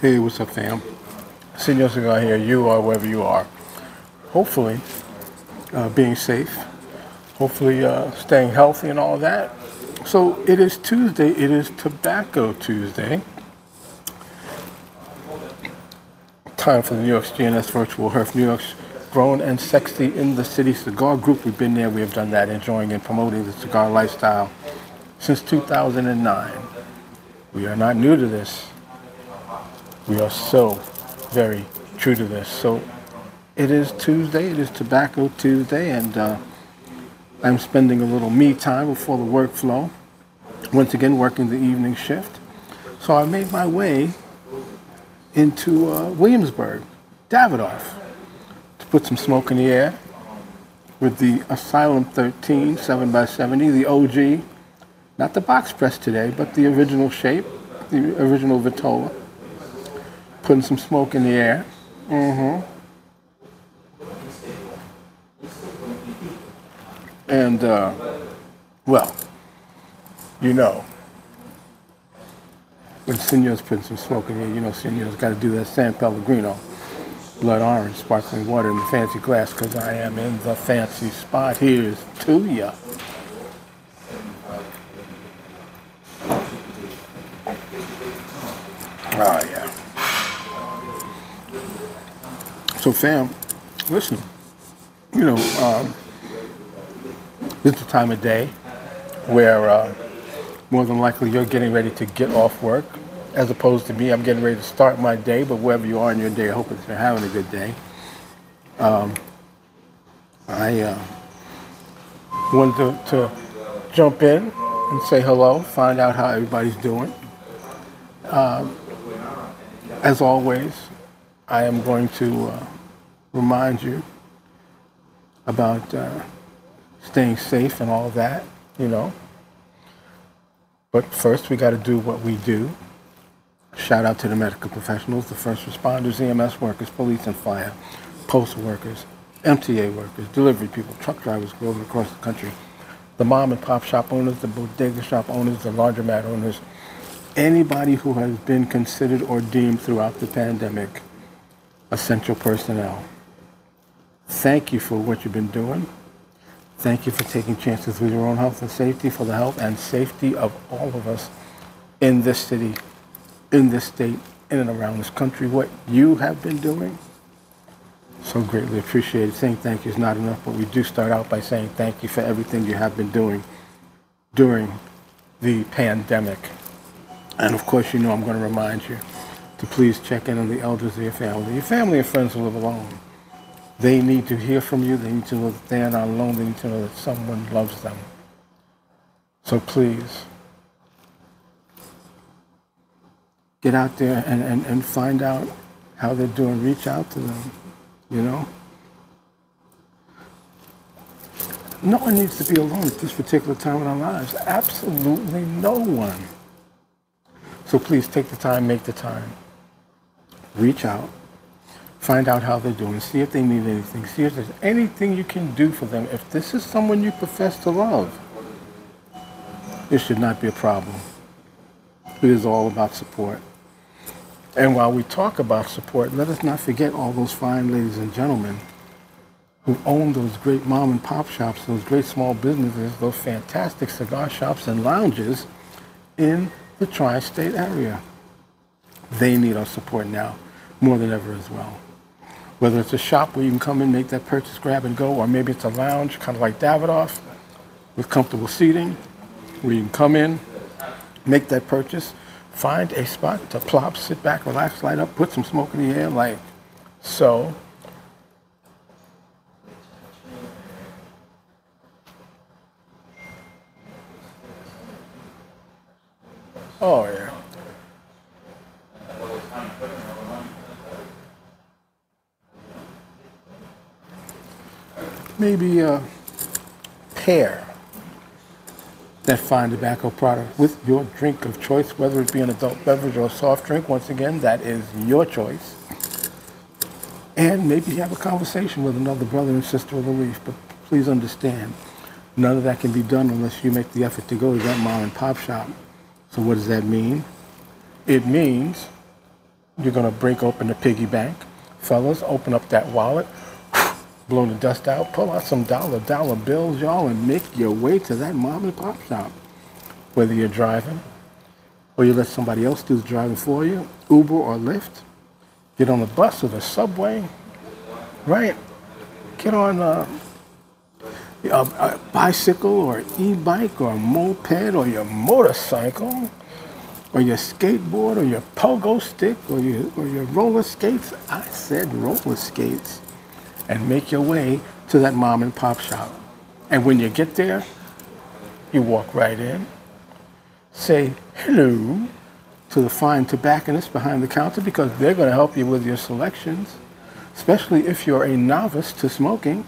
Hey, what's up, fam? Senor Cigar here, you are wherever you are. Hopefully, uh, being safe, hopefully, uh, staying healthy and all that. So, it is Tuesday, it is Tobacco Tuesday. Time for the New York's G&S Virtual Herf, New York's grown and sexy in the city cigar group. We've been there, we have done that, enjoying and promoting the cigar lifestyle since 2009. We are not new to this. We are so very true to this. So it is Tuesday, it is Tobacco Tuesday, and uh, I'm spending a little me time before the workflow. Once again, working the evening shift. So I made my way into uh, Williamsburg, Davidoff, to put some smoke in the air with the Asylum 13 7x70, the OG not the box press today, but the original shape, the original Vitola. Putting some smoke in the air. Mm-hmm. And, uh, well, you know, when Senor's putting some smoke in here, you know Senor's got to do that San Pellegrino, blood orange, sparkling water in the fancy glass, because I am in the fancy spot. Here's to ya. So, fam, listen, you know, um, this is the time of day where uh, more than likely you're getting ready to get off work, as opposed to me, I'm getting ready to start my day, but wherever you are in your day, I hope that you're having a good day. Um, I uh, wanted to, to jump in and say hello, find out how everybody's doing. Um, as always, I am going to uh, remind you about uh, staying safe and all that, you know. But first, we got to do what we do. Shout out to the medical professionals, the first responders, EMS workers, police and fire, postal workers, MTA workers, delivery people, truck drivers going across the country, the mom and pop shop owners, the bodega shop owners, the laundromat owners, anybody who has been considered or deemed throughout the pandemic essential personnel. Thank you for what you've been doing. Thank you for taking chances with your own health and safety, for the health and safety of all of us in this city, in this state, in and around this country. What you have been doing, so greatly appreciated. Saying thank you is not enough, but we do start out by saying thank you for everything you have been doing during the pandemic. And of course, you know I'm going to remind you to please check in on the elders of your family. Your family and friends who live alone. They need to hear from you. They need to know that they are not alone. They need to know that someone loves them. So please, get out there and, and, and find out how they're doing. Reach out to them, you know? No one needs to be alone at this particular time in our lives. Absolutely no one. So please take the time, make the time. Reach out. Find out how they're doing. See if they need anything. See if there's anything you can do for them. If this is someone you profess to love, it should not be a problem. It is all about support. And while we talk about support, let us not forget all those fine ladies and gentlemen who own those great mom and pop shops, those great small businesses, those fantastic cigar shops and lounges in the tri-state area. They need our support now more than ever as well. Whether it's a shop where you can come in, make that purchase, grab and go, or maybe it's a lounge, kind of like Davidoff, with comfortable seating, where you can come in, make that purchase, find a spot to plop, sit back, relax, light up, put some smoke in the air, like so. Oh, yeah. Maybe a pair that fine tobacco product with your drink of choice, whether it be an adult beverage or a soft drink. Once again, that is your choice. And maybe have a conversation with another brother and sister of the leaf. But please understand, none of that can be done unless you make the effort to go to that mom and pop shop so what does that mean? It means you're going to break open the piggy bank. Fellas, open up that wallet, blow the dust out, pull out some dollar dollar bills, y'all, and make your way to that mom and pop shop. Whether you're driving or you let somebody else do the driving for you, Uber or Lyft, get on the bus or the subway, right? Get on a, a, a bicycle or e-bike or a moped or your motorcycle or your skateboard or your pogo stick or your, or your roller skates. I said roller skates. And make your way to that mom and pop shop. And when you get there, you walk right in, say hello to the fine tobacconist behind the counter because they're going to help you with your selections, especially if you're a novice to smoking.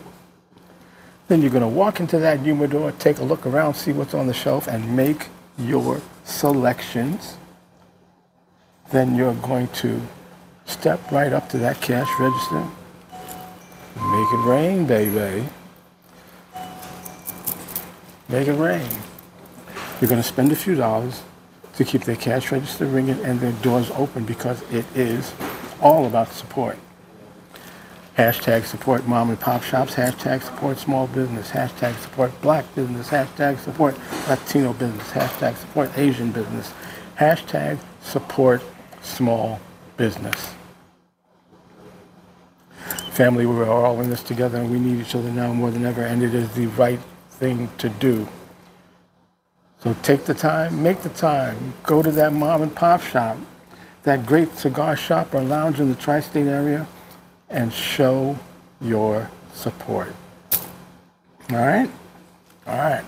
Then you're going to walk into that humidor, take a look around, see what's on the shelf, and make your selections. Then you're going to step right up to that cash register. Make it rain, baby. Make it rain. You're going to spend a few dollars to keep their cash register ringing and their doors open because it is all about support. Hashtag support mom and pop shops, hashtag support small business, hashtag support black business, hashtag support Latino business, hashtag support Asian business, hashtag support small business. Family, we're all in this together and we need each other now more than ever and it is the right thing to do. So take the time, make the time, go to that mom and pop shop, that great cigar shop or lounge in the tri-state area, and show your support. All right? All right.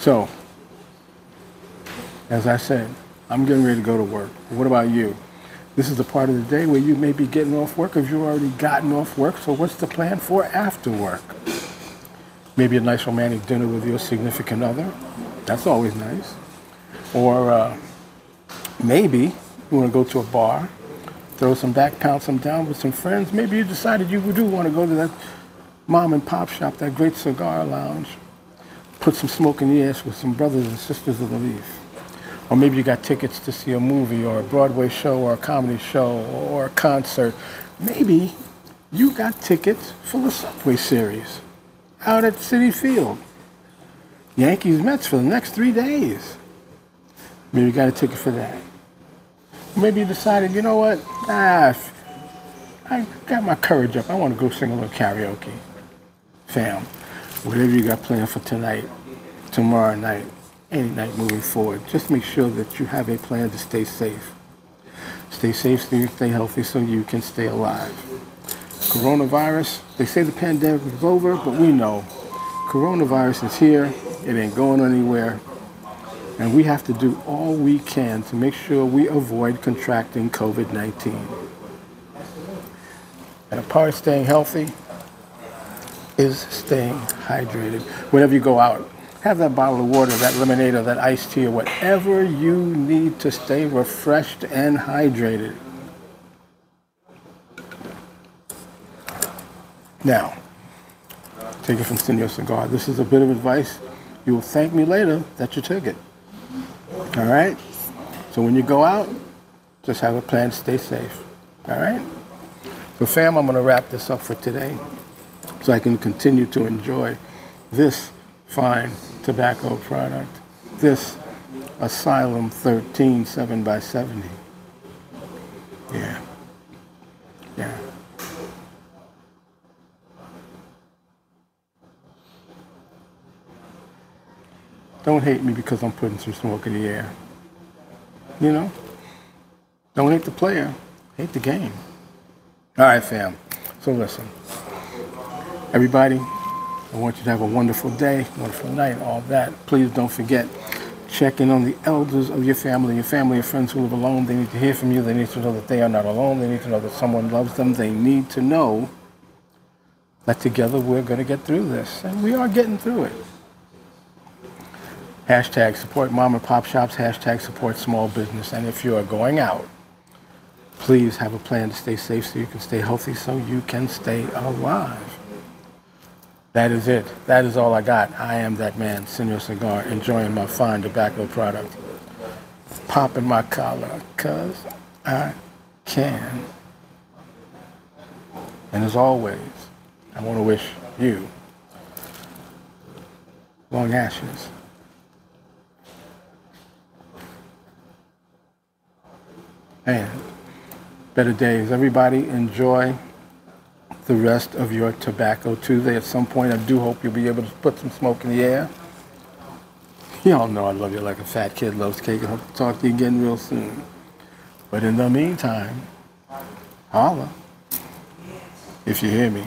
So, as I said, I'm getting ready to go to work. What about you? This is the part of the day where you may be getting off work if you've already gotten off work. So what's the plan for after work? Maybe a nice romantic dinner with your significant other. That's always nice. Or uh, maybe you want to go to a bar, throw some back, pound some down with some friends. Maybe you decided you do want to go to that mom and pop shop, that great cigar lounge, put some smoke in the ass with some brothers and sisters of the leaf. Or maybe you got tickets to see a movie or a Broadway show or a comedy show or a concert. Maybe you got tickets for the Subway Series out at Citi Field. Yankees Mets for the next three days. Maybe you got a ticket for that. Maybe you decided, you know what? Ah, I got my courage up. I want to go sing a little karaoke. Fam, whatever you got planned for tonight, tomorrow night, any night moving forward. Just make sure that you have a plan to stay safe. Stay safe so you stay healthy so you can stay alive. Coronavirus, they say the pandemic is over, but we know coronavirus is here. It ain't going anywhere. And we have to do all we can to make sure we avoid contracting COVID-19. And a of staying healthy is staying hydrated. Whenever you go out, have that bottle of water, that lemonade, or that iced tea, or whatever you need to stay refreshed and hydrated. Now, take it from Senor Cigar. This is a bit of advice. You will thank me later that you took it. All right? So when you go out, just have a plan stay safe. All right? So, fam, I'm going to wrap this up for today so I can continue to enjoy this fine tobacco product. This Asylum 13 7 by 70 Yeah. Yeah. Don't hate me because I'm putting some smoke in the air. You know? Don't hate the player, hate the game. All right, fam. So listen. Everybody, I want you to have a wonderful day, wonderful night, all that. Please don't forget, check in on the elders of your family, your family your friends who live alone. They need to hear from you. They need to know that they are not alone. They need to know that someone loves them. They need to know that together we're going to get through this. And we are getting through it. Hashtag support mom and pop shops, hashtag support small business. And if you are going out, please have a plan to stay safe so you can stay healthy so you can stay alive. That is it. That is all I got. I am that man, Senor Cigar, enjoying my fine tobacco product. Popping my collar, cuz I can. And as always, I want to wish you long ashes. And better days. Everybody enjoy the rest of your Tobacco Tuesday. At some point, I do hope you'll be able to put some smoke in the air. Y'all know I love you like a fat kid loves cake and hope to talk to you again real soon. But in the meantime, holla if you hear me.